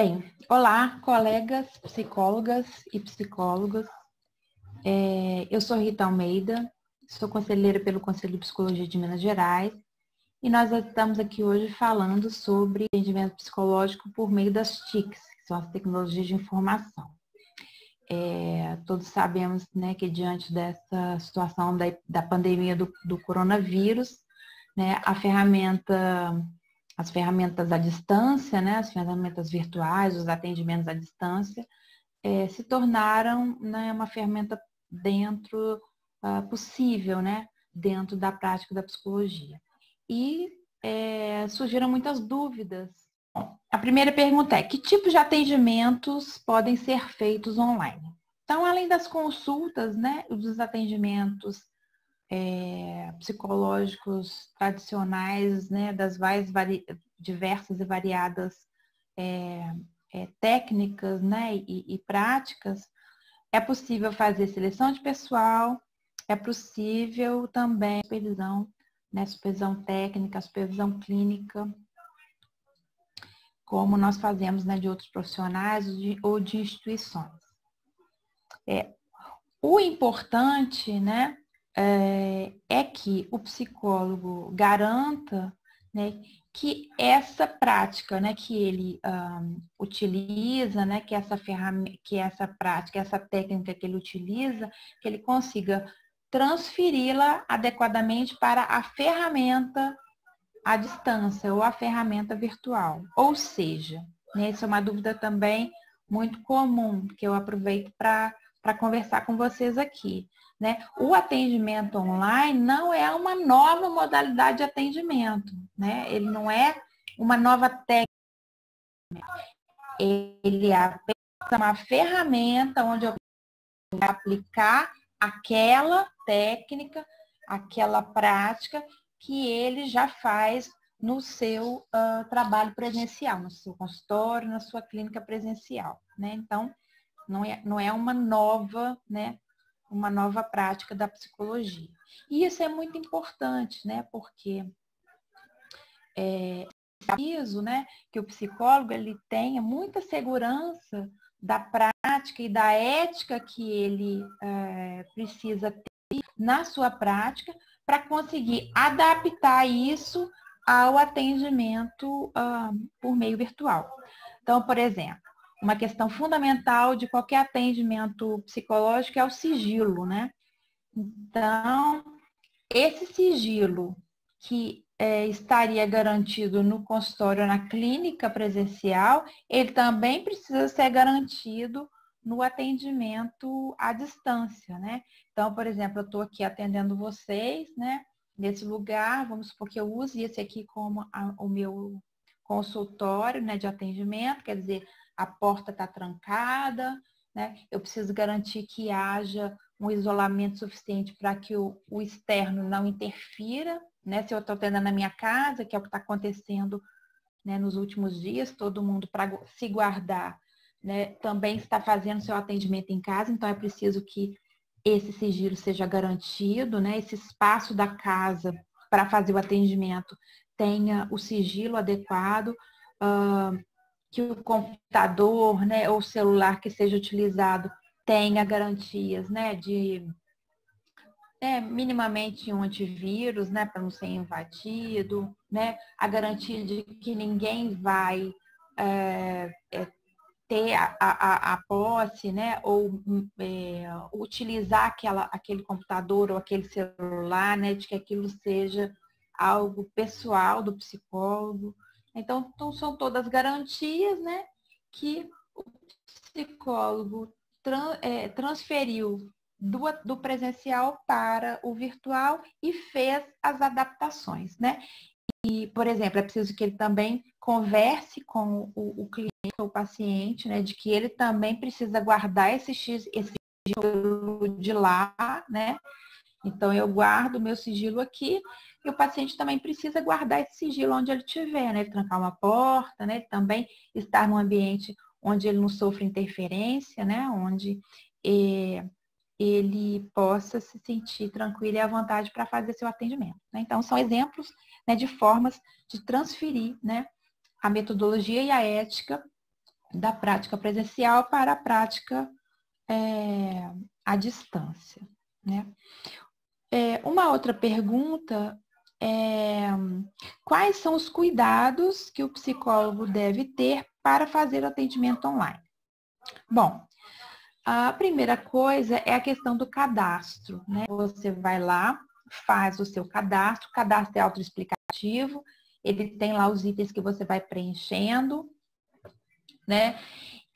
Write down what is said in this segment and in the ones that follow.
Bem, olá, colegas, psicólogas e psicólogos. É, eu sou Rita Almeida, sou conselheira pelo Conselho de Psicologia de Minas Gerais e nós estamos aqui hoje falando sobre atendimento psicológico por meio das TICs, que são as tecnologias de informação. É, todos sabemos né, que diante dessa situação da, da pandemia do, do coronavírus, né, a ferramenta as ferramentas à distância, né, as ferramentas virtuais, os atendimentos à distância, é, se tornaram né, uma ferramenta dentro uh, possível, né, dentro da prática da psicologia. E é, surgiram muitas dúvidas. A primeira pergunta é, que tipo de atendimentos podem ser feitos online? Então, além das consultas, né, dos atendimentos é, psicológicos tradicionais, né, das mais diversas e variadas é, é, técnicas né, e, e práticas, é possível fazer seleção de pessoal, é possível também supervisão, né, supervisão técnica, supervisão clínica, como nós fazemos né, de outros profissionais ou de, ou de instituições. É, o importante, né, é, é que o psicólogo garanta né, que essa prática né, que ele um, utiliza, né, que essa ferramenta, que essa prática, essa técnica que ele utiliza, que ele consiga transferi-la adequadamente para a ferramenta à distância ou a ferramenta virtual. Ou seja, né, essa é uma dúvida também muito comum, que eu aproveito para conversar com vocês aqui. Né? O atendimento online não é uma nova modalidade de atendimento, né? ele não é uma nova técnica. Ele é apenas uma ferramenta onde eu vou aplicar aquela técnica, aquela prática que ele já faz no seu uh, trabalho presencial, no seu consultório, na sua clínica presencial. Né? Então, não é, não é uma nova né, uma nova prática da psicologia. E isso é muito importante, né? Porque é preciso, né, que o psicólogo ele tenha muita segurança da prática e da ética que ele é, precisa ter na sua prática para conseguir adaptar isso ao atendimento uh, por meio virtual. Então, por exemplo, uma questão fundamental de qualquer atendimento psicológico é o sigilo, né? Então, esse sigilo que é, estaria garantido no consultório, na clínica presencial, ele também precisa ser garantido no atendimento à distância, né? Então, por exemplo, eu estou aqui atendendo vocês, né? Nesse lugar, vamos supor que eu use esse aqui como a, o meu consultório né, de atendimento, quer dizer, a porta está trancada, né? Eu preciso garantir que haja um isolamento suficiente para que o, o, externo não interfira, né? Se eu estou tendo na minha casa, que é o que está acontecendo né, nos últimos dias, todo mundo para se guardar, né? Também está fazendo seu atendimento em casa, então é preciso que esse sigilo seja garantido, né? Esse espaço da casa para fazer o atendimento tenha o sigilo adequado. Uh, que o computador né, ou celular que seja utilizado tenha garantias né, de é, minimamente um antivírus, né, para não ser invadido, né, a garantia de que ninguém vai é, é, ter a, a, a, posse, né, ou é, utilizar aquela, aquele computador ou aquele celular, né, de que aquilo seja algo pessoal do psicólogo, então, então são todas garantias né, que o psicólogo é, transferiu do, do, presencial para o virtual e fez as adaptações, né? E, por exemplo, é preciso que ele também converse com o, o cliente ou o paciente, né? De que ele também precisa guardar esse X, esse de lá, né? Então, eu guardo meu sigilo aqui e o paciente também precisa guardar esse sigilo onde ele estiver, né? Trancar uma porta, né? Também estar num ambiente onde ele não sofre interferência, né? Onde é, ele possa se sentir tranquilo e à vontade para fazer seu atendimento. Né? Então, são exemplos né, de formas de transferir né, a metodologia e a ética da prática presencial para a prática é, à distância. Né? É, uma outra pergunta é quais são os cuidados que o psicólogo deve ter para fazer o atendimento online? Bom, a primeira coisa é a questão do cadastro. Né? Você vai lá, faz o seu cadastro, o cadastro é autoexplicativo, ele tem lá os itens que você vai preenchendo, né?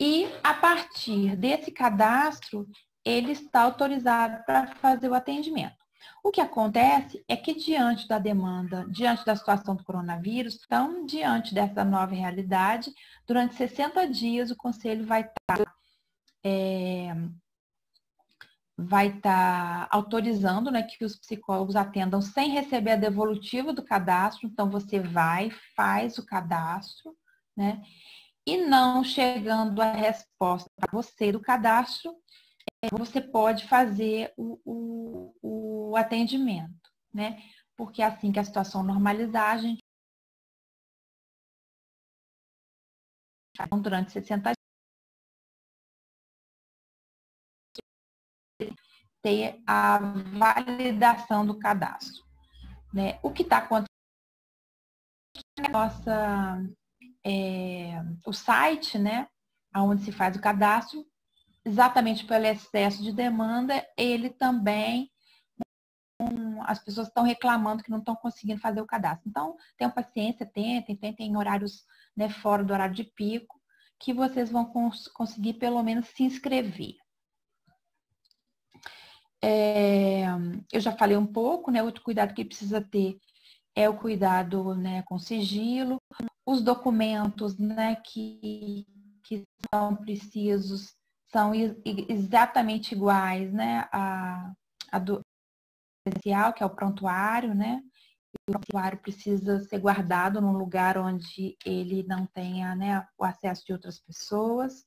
E a partir desse cadastro, ele está autorizado para fazer o atendimento. O que acontece é que diante da demanda, diante da situação do coronavírus, então, diante dessa nova realidade, durante 60 dias o conselho vai estar é, vai estar autorizando né, que os psicólogos atendam sem receber a devolutiva do cadastro. Então, você vai, faz o cadastro, né? E não chegando a resposta para você do cadastro, você pode fazer o, o, o atendimento, né? Porque assim que a situação normalizar, a gente durante 60 dias ter a validação do cadastro. Né? O que está acontecendo nossa, é, o site, né, onde se faz o cadastro, exatamente pelo excesso de demanda, ele também um, as pessoas estão reclamando que não estão conseguindo fazer o cadastro. Então, tenham paciência, tentem, tentem horários né, fora do horário de pico, que vocês vão cons conseguir pelo menos se inscrever. É, eu já falei um pouco, né? Outro cuidado que precisa ter é o cuidado né, com sigilo, os documentos né, que, que são precisos são exatamente iguais né, a, a do especial, que é o prontuário, né? O prontuário precisa ser guardado num lugar onde ele não tenha né, o acesso de outras pessoas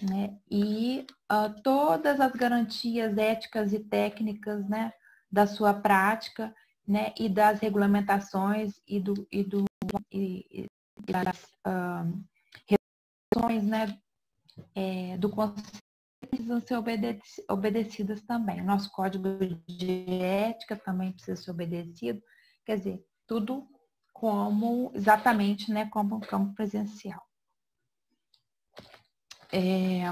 né? E uh, todas as garantias éticas e técnicas, né, da sua prática, né, e das regulamentações e do e do e, e das uh, né, é, do conselho precisam ser obedecidas também. Nosso código de ética também precisa ser obedecido. Quer dizer, tudo como exatamente, né, como campo presencial. É,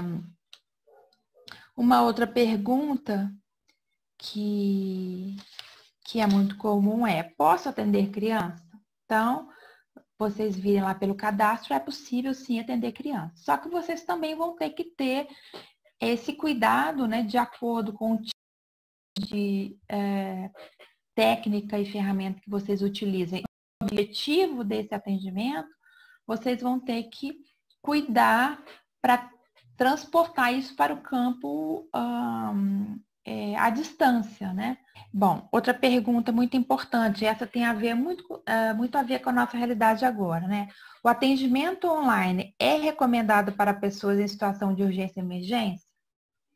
uma outra pergunta que, que é muito comum é, posso atender criança? Então, vocês virem lá pelo cadastro, é possível sim atender criança. Só que vocês também vão ter que ter esse cuidado, né, de acordo com o tipo de é, técnica e ferramenta que vocês utilizem. O objetivo desse atendimento, vocês vão ter que cuidar para transportar isso para o campo um, é, à distância, né? Bom, outra pergunta muito importante, essa tem a ver muito, uh, muito a ver com a nossa realidade agora, né? O atendimento online é recomendado para pessoas em situação de urgência e emergência?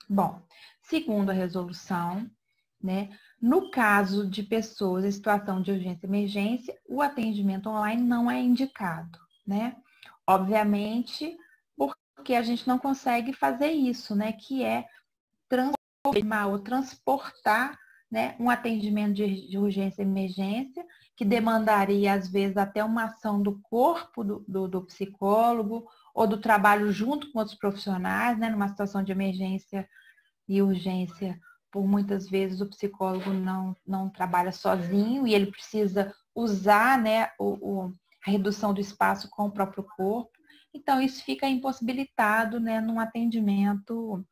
Bom, segundo a resolução, né? No caso de pessoas em situação de urgência e emergência, o atendimento online não é indicado, né? Obviamente, porque a gente não consegue fazer isso, né? Que é ou transportar né, um atendimento de, de, urgência e emergência, que demandaria, às vezes, até uma ação do corpo do, do, do, psicólogo ou do trabalho junto com outros profissionais, né, numa situação de emergência e urgência. Por muitas vezes o psicólogo não, não trabalha sozinho e ele precisa usar né, o, o a redução do espaço com o próprio corpo. Então, isso fica impossibilitado né, num atendimento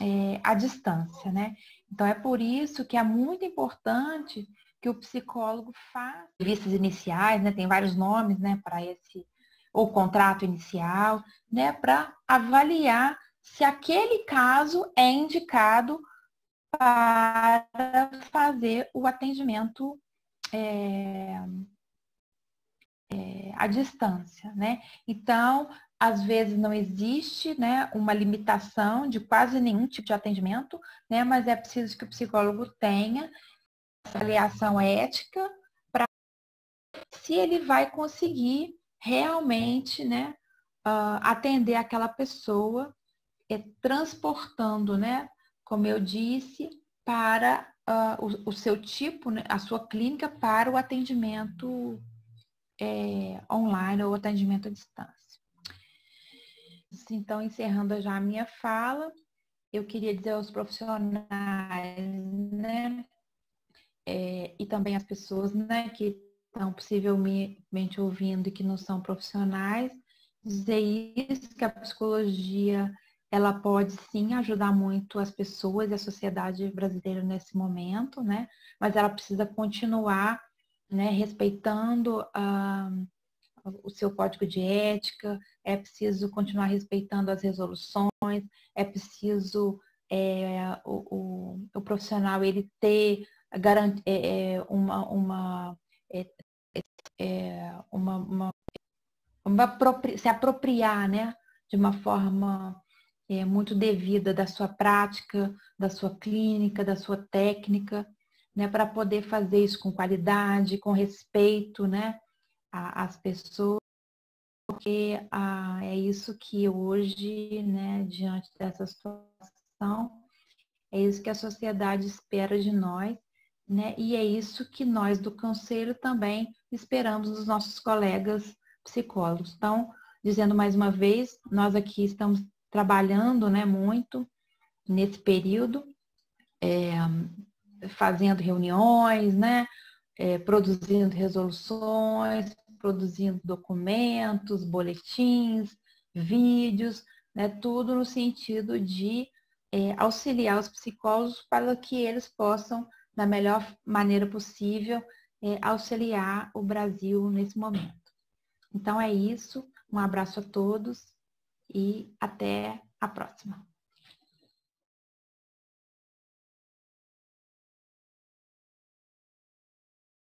é, à distância, né? Então, é por isso que é muito importante que o psicólogo faça entrevistas iniciais, né? Tem vários nomes, né, para esse, ou contrato inicial, né, para avaliar se aquele caso é indicado para fazer o atendimento é, é, à distância, né? Então, às vezes não existe né, uma limitação de quase nenhum tipo de atendimento, né, mas é preciso que o psicólogo tenha avaliação ética para se ele vai conseguir realmente né, uh, atender aquela pessoa, é, transportando, né, como eu disse, para uh, o, o, seu tipo, né, a sua clínica para o atendimento é, online ou atendimento à distância. Então, encerrando já a minha fala, eu queria dizer aos profissionais, né, é, e também às pessoas, né, que estão possivelmente ouvindo e que não são profissionais, dizer isso, que a psicologia ela pode sim ajudar muito as pessoas e a sociedade brasileira nesse momento, né? Mas ela precisa continuar né, respeitando uh, o seu código de ética, é preciso continuar respeitando as resoluções, é preciso é, o, o, o, profissional ele ter garant, é, é uma, uma, é, é, uma, uma, uma, se apropriar né, de uma forma é, muito devida da sua prática, da sua clínica, da sua técnica, né, para poder fazer isso com qualidade, com respeito, né, às pessoas, porque ah, é isso que hoje, né, diante dessa situação, é isso que a sociedade espera de nós, né, e é isso que nós do Conselho também esperamos dos nossos colegas psicólogos. Então, dizendo mais uma vez, nós aqui estamos trabalhando né, muito nesse período, é, fazendo reuniões, né, é, produzindo resoluções, produzindo documentos, boletins, vídeos, né, tudo no sentido de é, auxiliar os psicólogos para que eles possam, da melhor maneira possível, é, auxiliar o Brasil nesse momento. Então é isso, um abraço a todos e até a próxima.